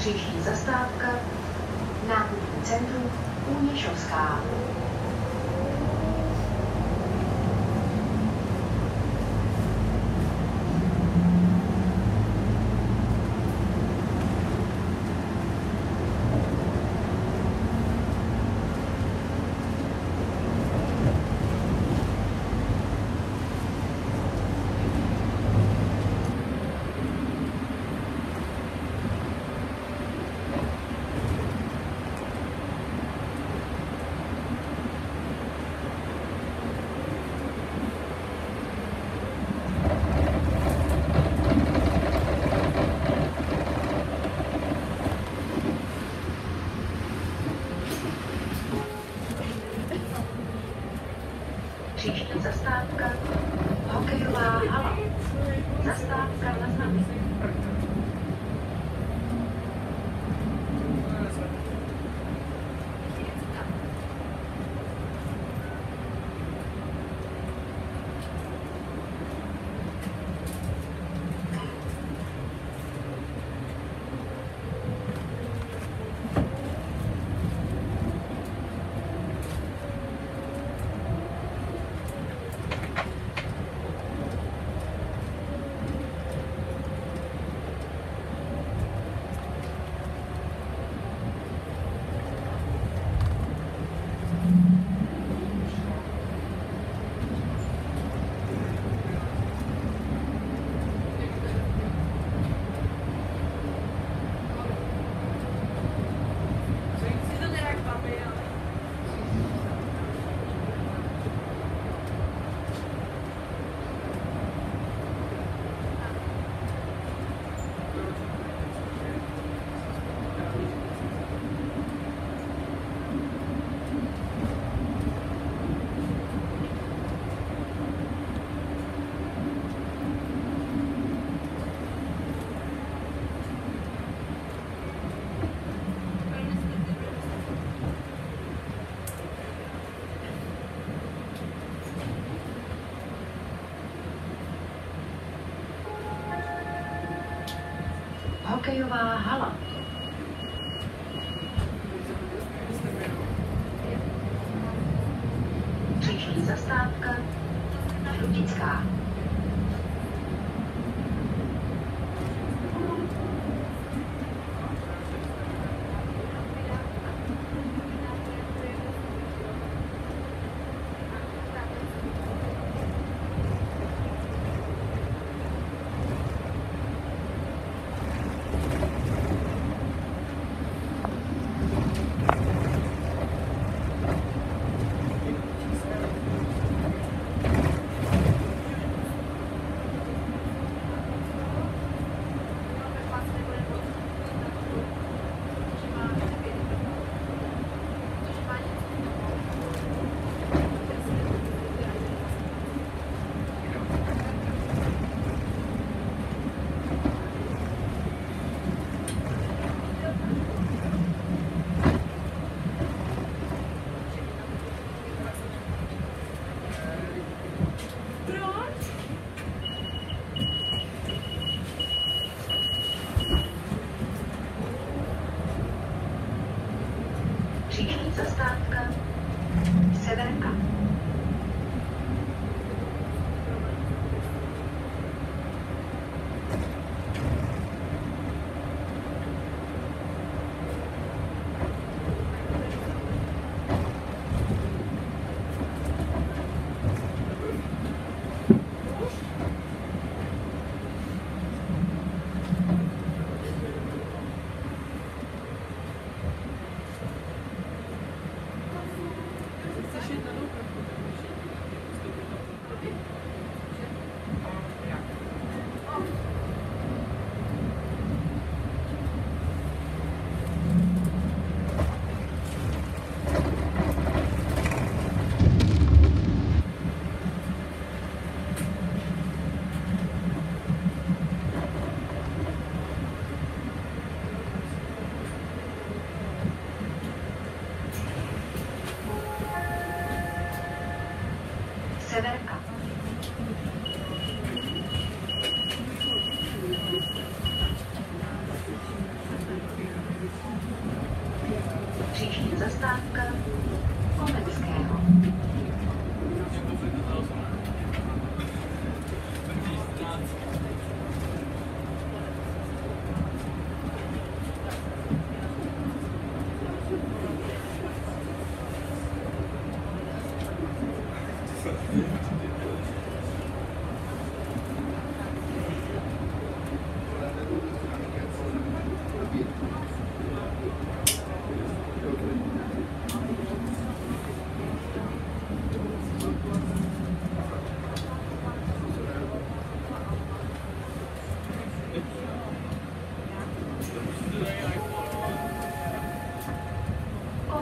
Příští zastávka nákupní centrum Úněšovská.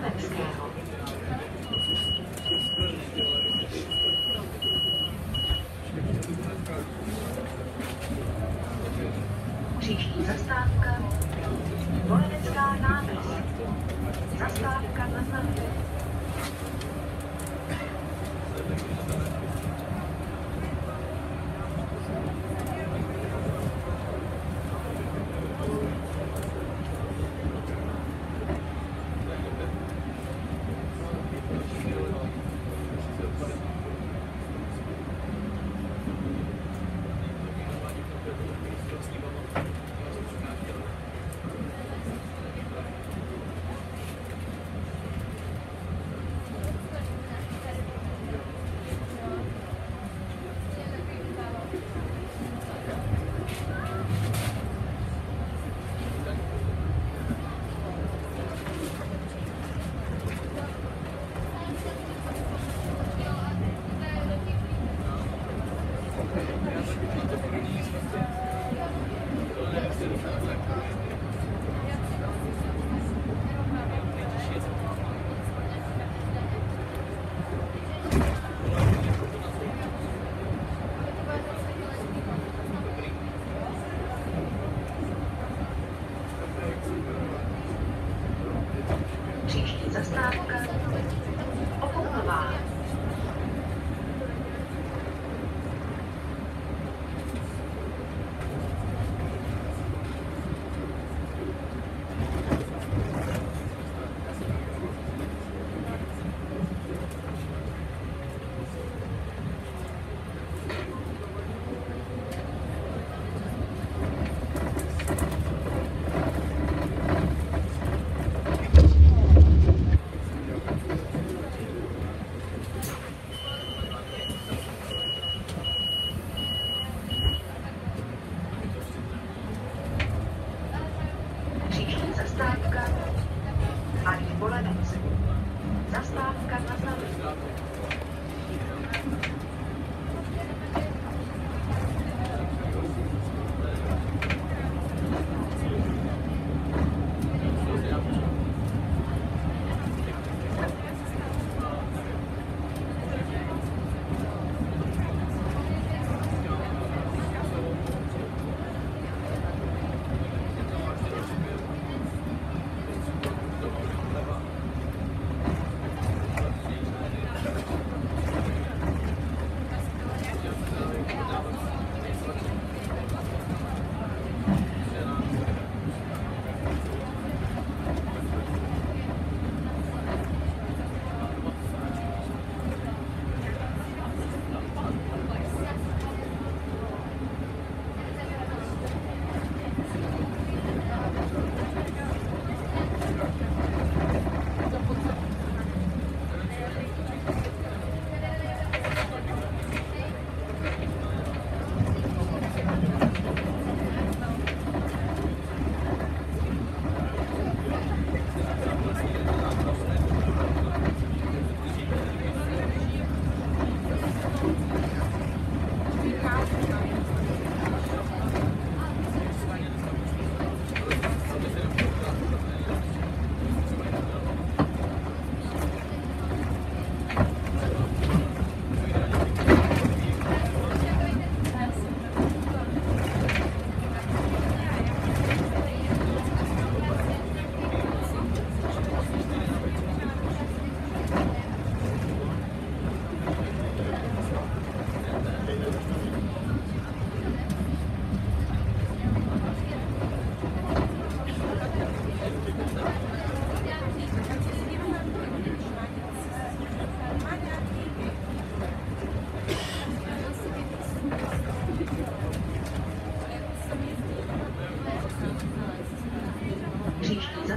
performance scale. 啊！不敢。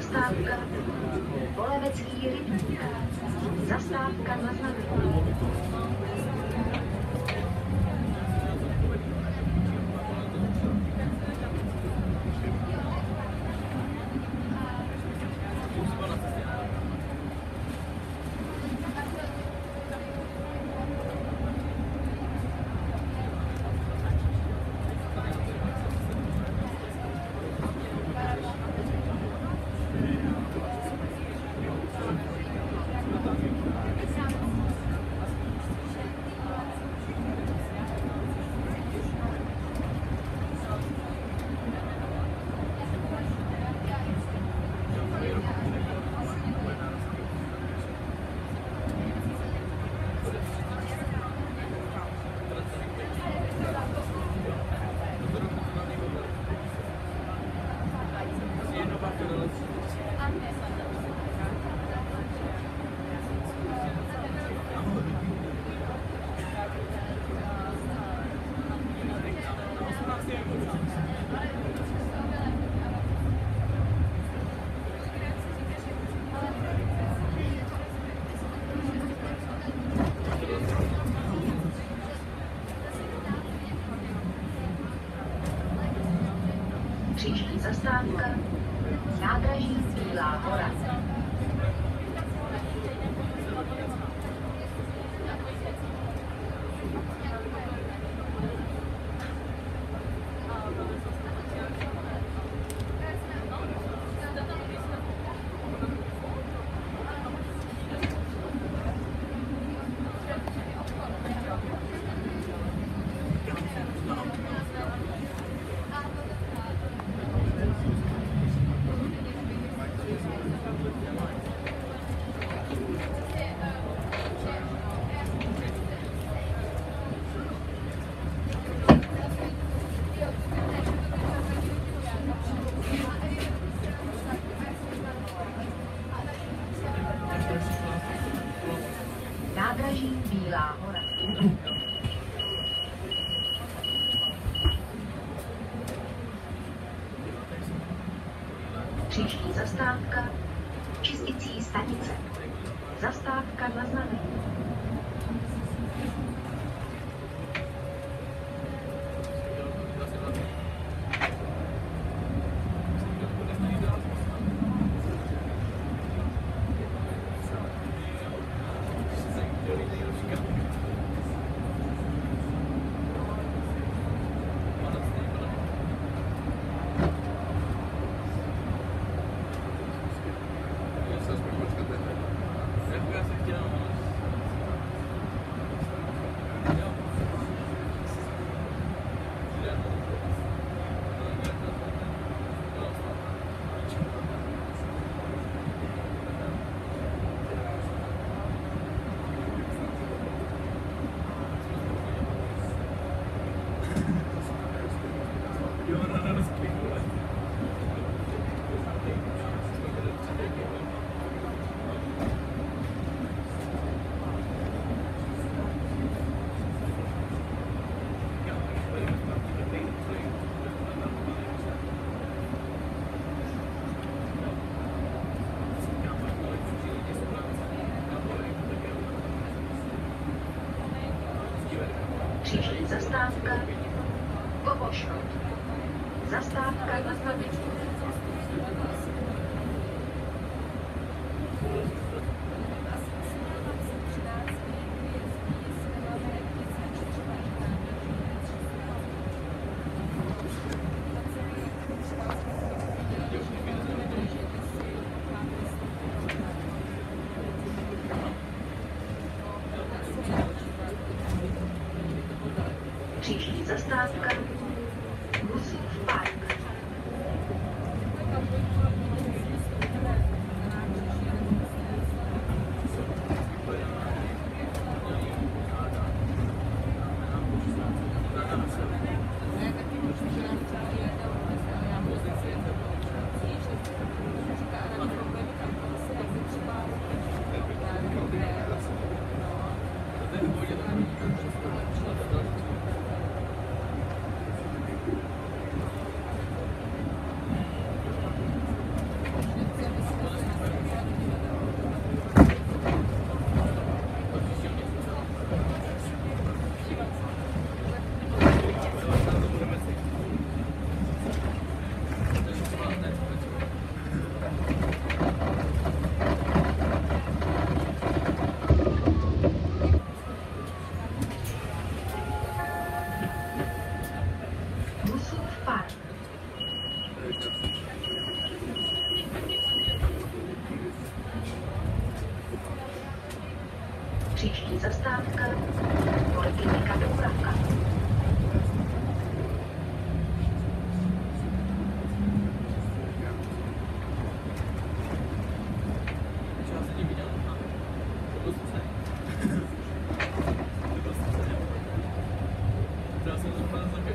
Zastávka Polevecký rybník. Zastávka na znamení. Příští zastávka nádraží Bílá hora. Заставка. Гусов парк.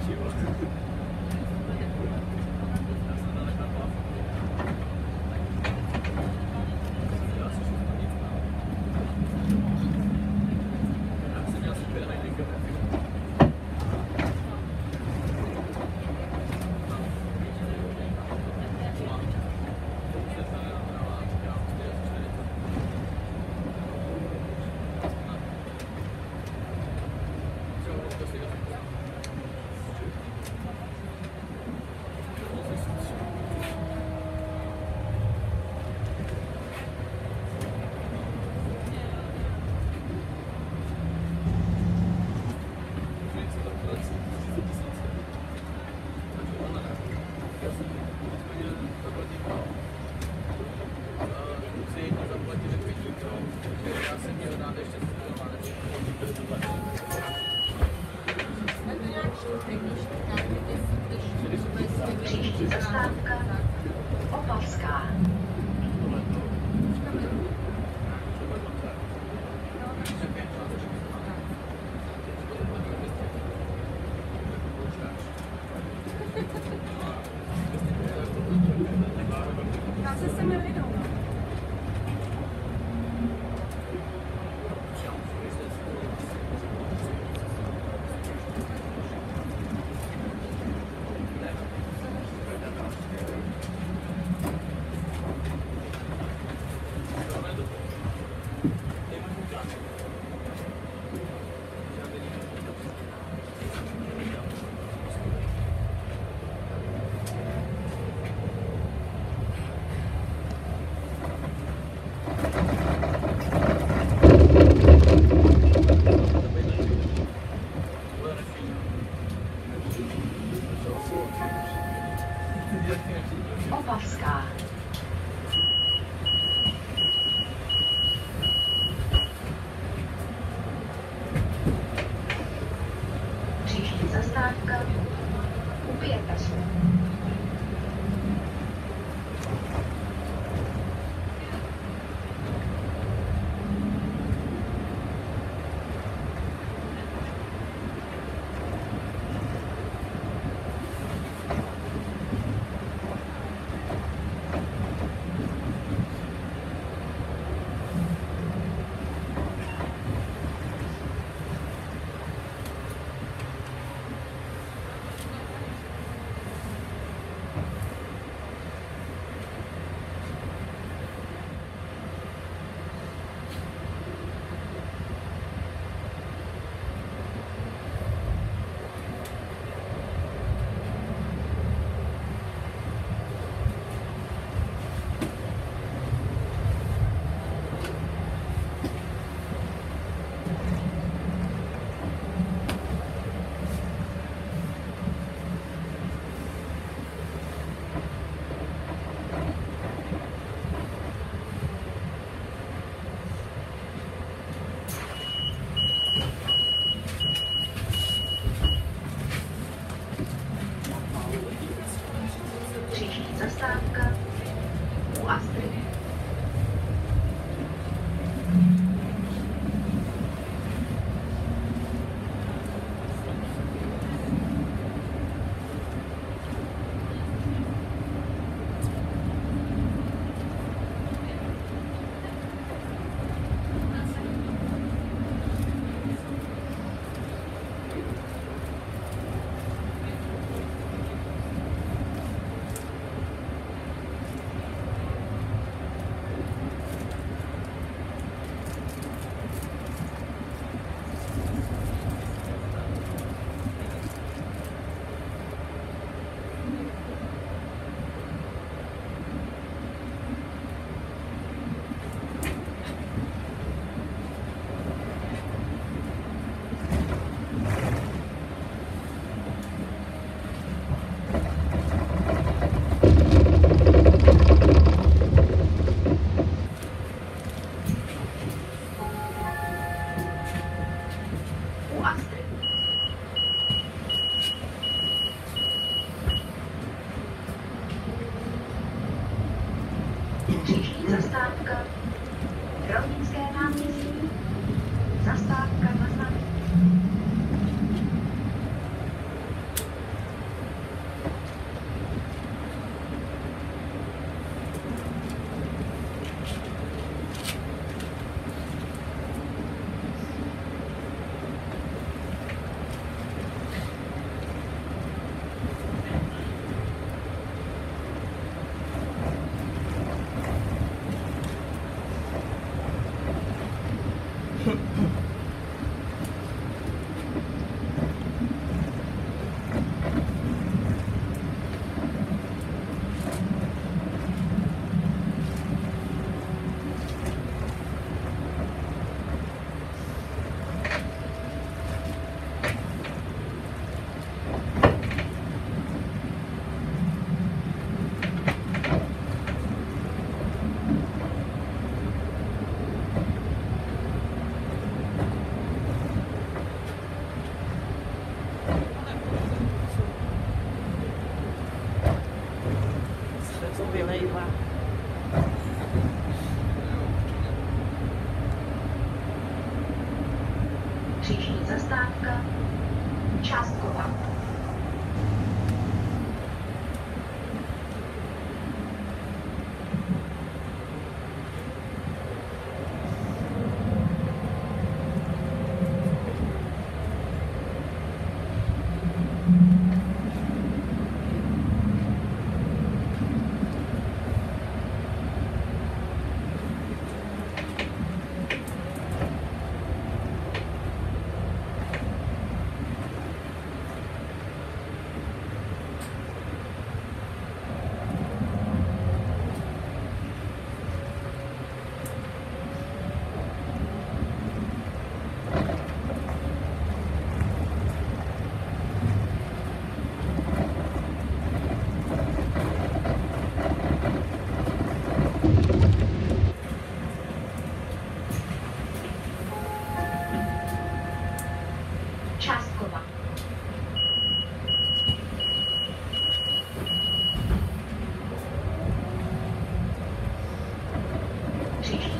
ですよ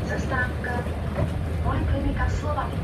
zastávka Poliklinika Slovany.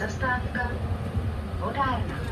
Zastávka Vodárna.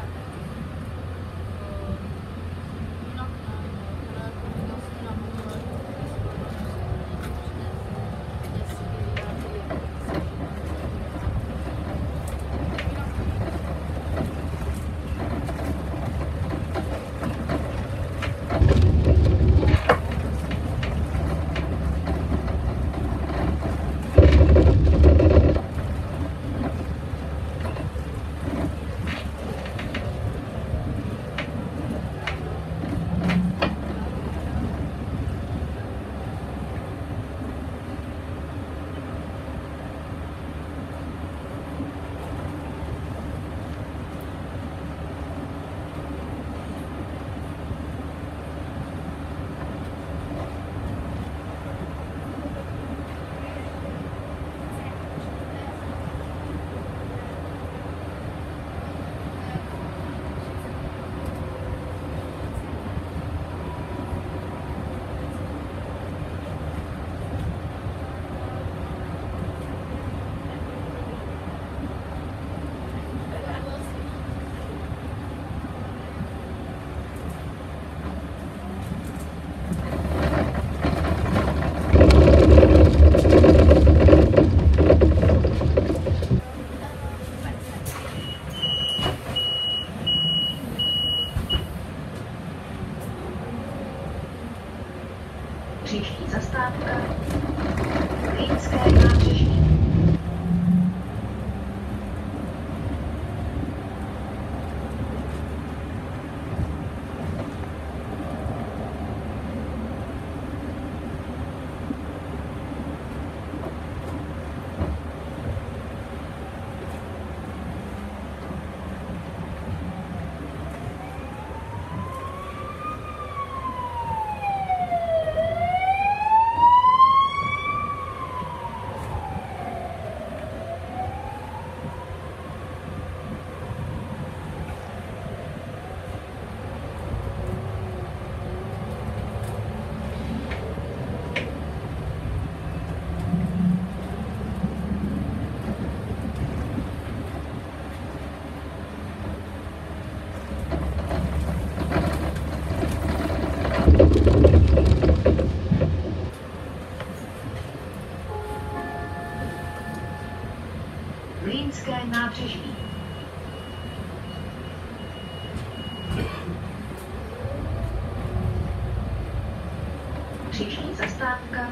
Sicherungsastanker,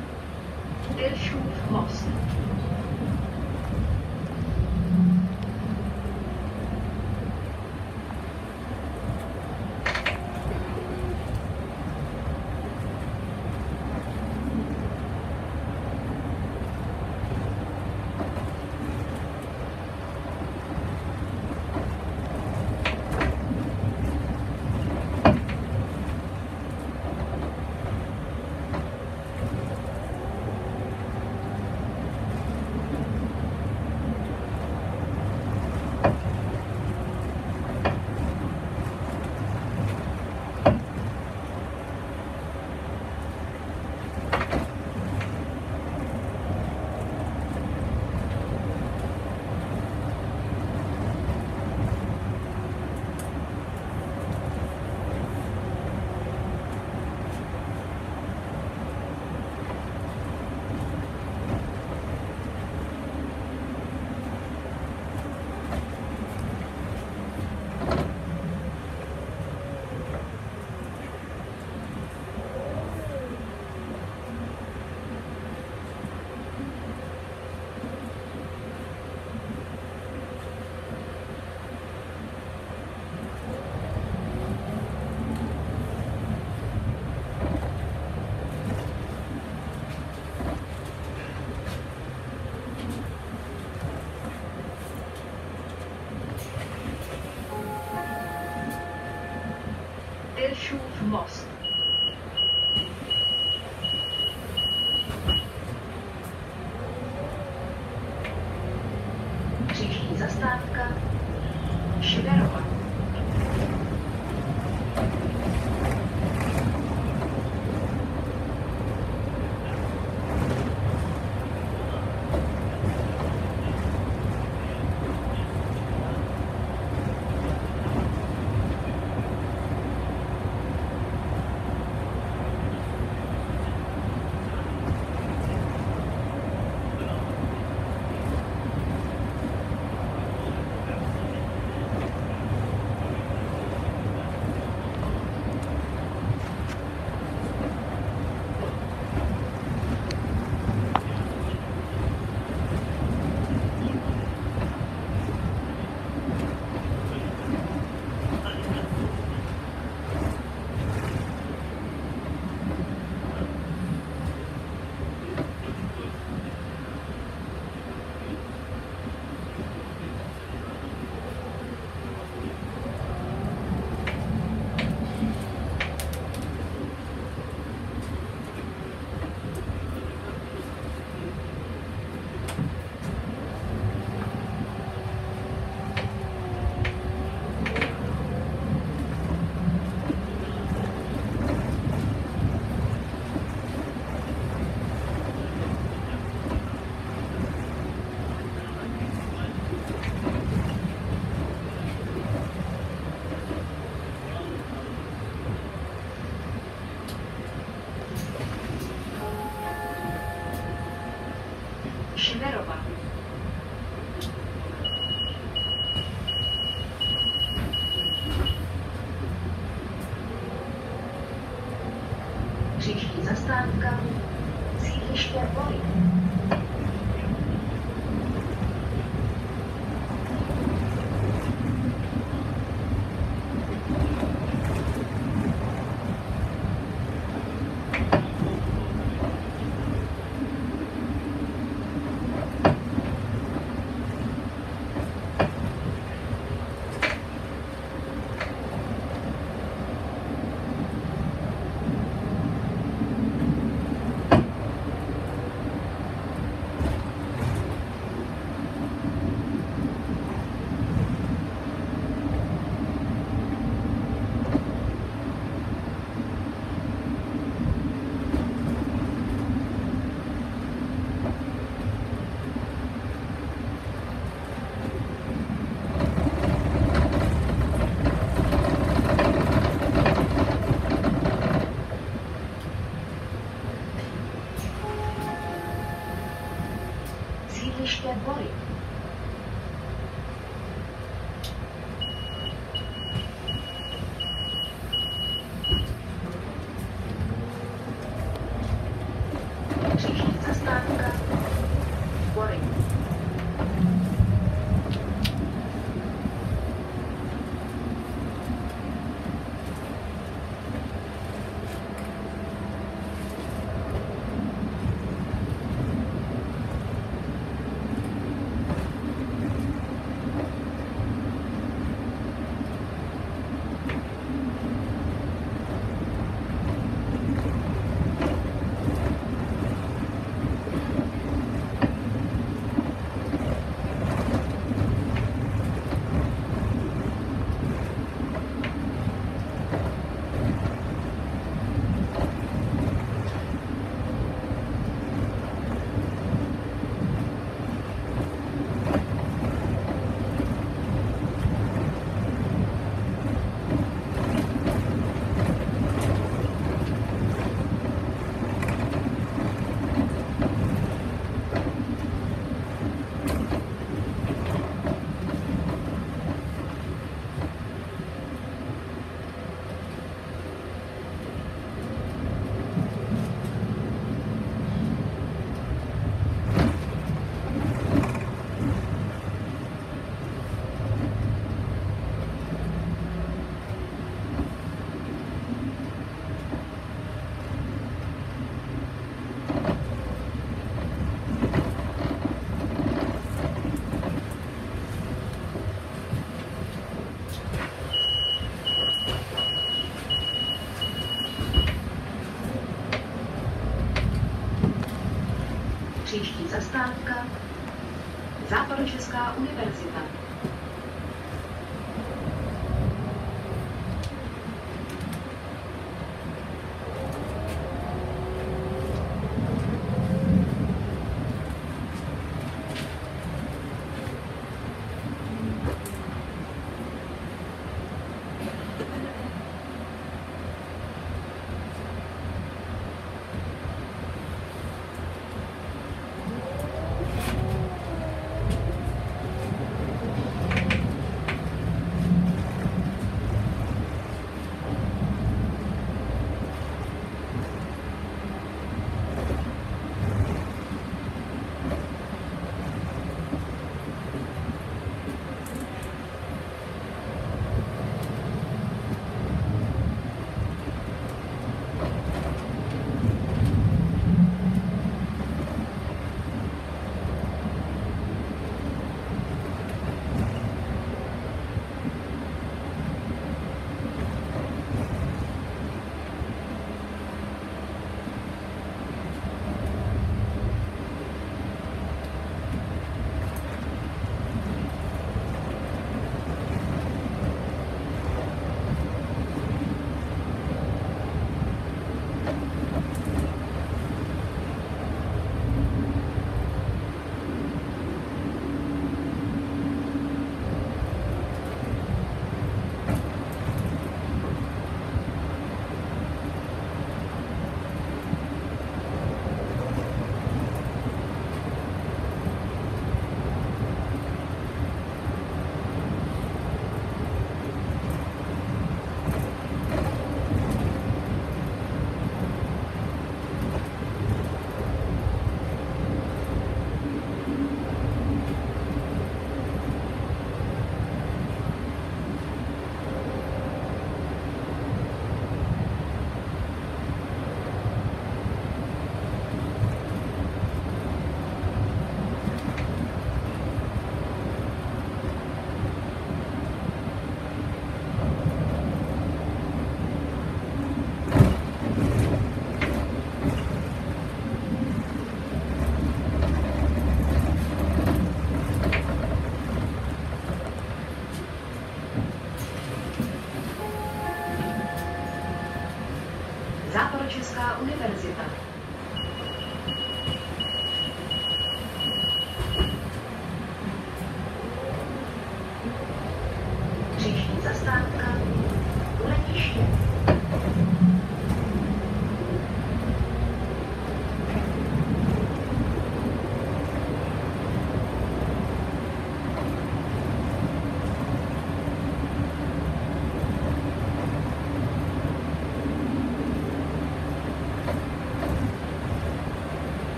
der Schuhfrost. lost.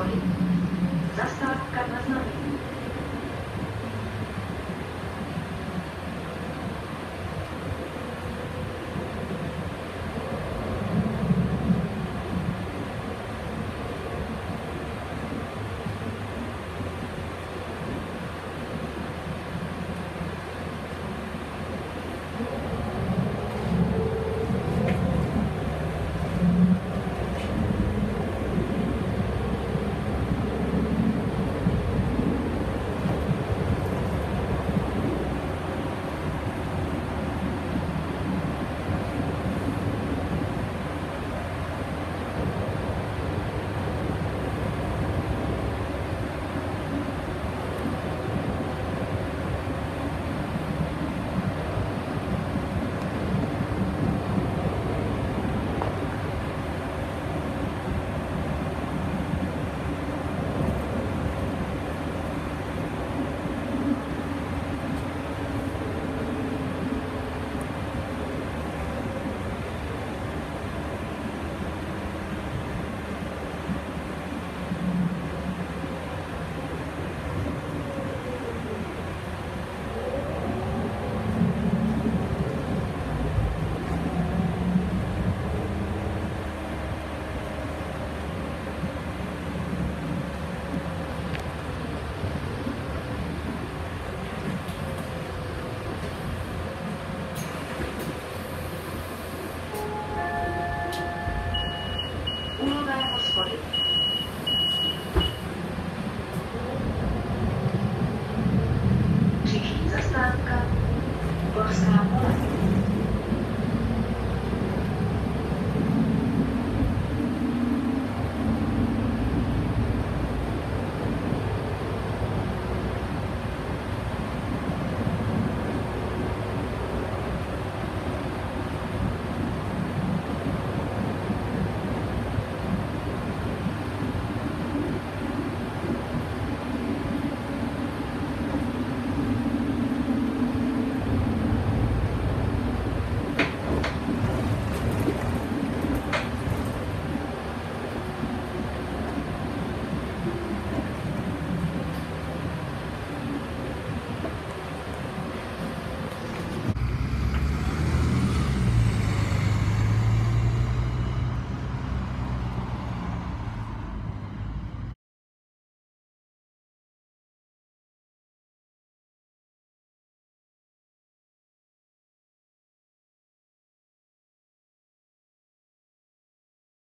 Sorry. Das sagt keiner